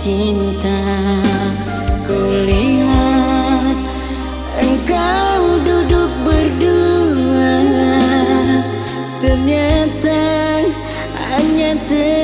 cinta Kulihat engkau duduk berdua Ternyata hanya ter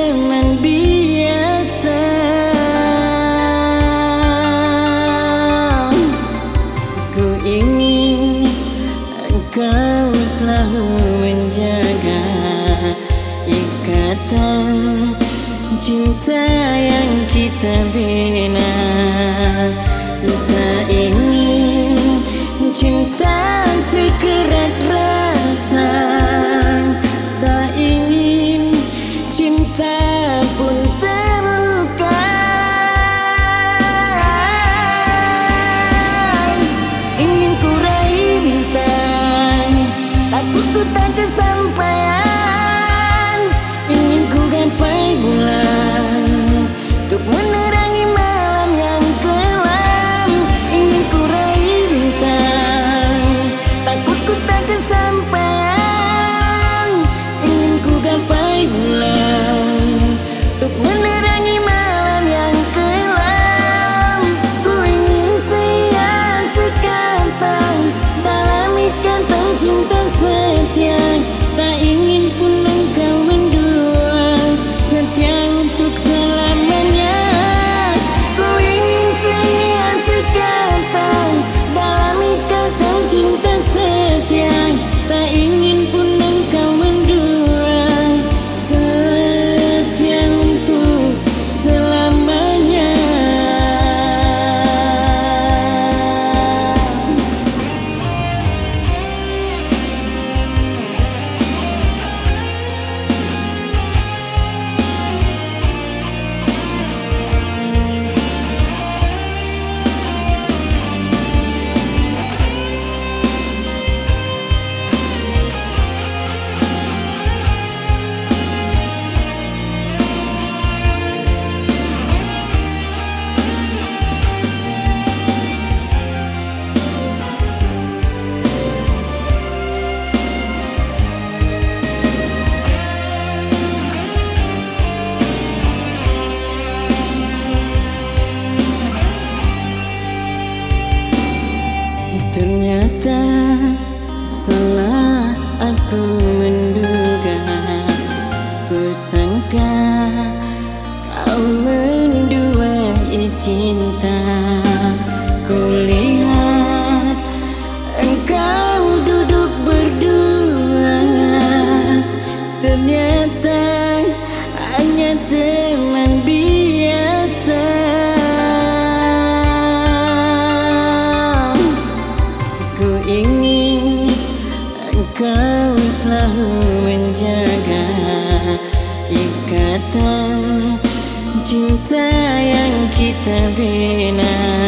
kau menduai cinta Kulihat engkau duduk berdua Ternyata hanya teman biasa. Ku ingin engkau selalu menjaga ikatan cinta yang kita bina.